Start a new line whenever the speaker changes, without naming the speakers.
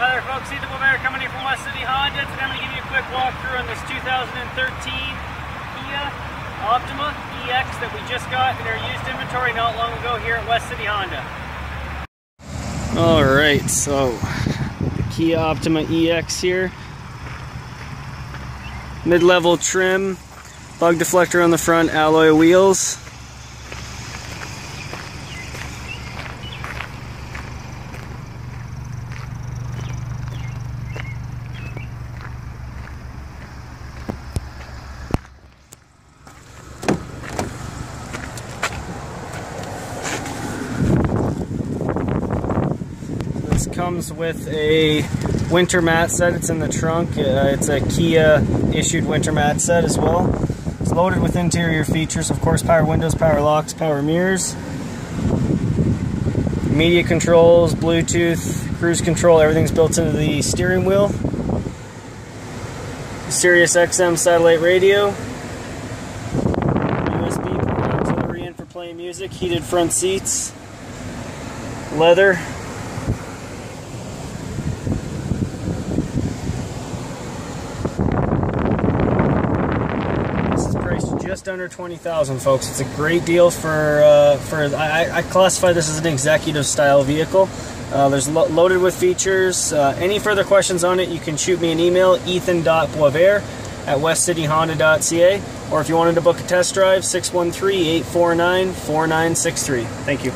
Hi there folks, Ethan Boisvert coming in from West City Honda. Today I'm going to give you a quick walkthrough on this 2013 Kia Optima EX that we just got in our used inventory not long ago here at West City Honda. Alright, so the Kia Optima EX here. Mid-level trim, bug deflector on the front, alloy wheels. This comes with a winter mat set. It's in the trunk. Uh, it's a Kia issued winter mat set as well. It's loaded with interior features, of course, power windows, power locks, power mirrors, media controls, Bluetooth, cruise control, everything's built into the steering wheel. Sirius XM satellite radio. USB auxiliary in for playing music, heated front seats, leather, just under 20,000 folks. It's a great deal for, uh, for I, I, classify this as an executive style vehicle. Uh, there's lo loaded with features. Uh, any further questions on it, you can shoot me an email, ethan.boisvert at westcityhonda.ca. Or if you wanted to book a test drive, 613-849-4963. Thank you.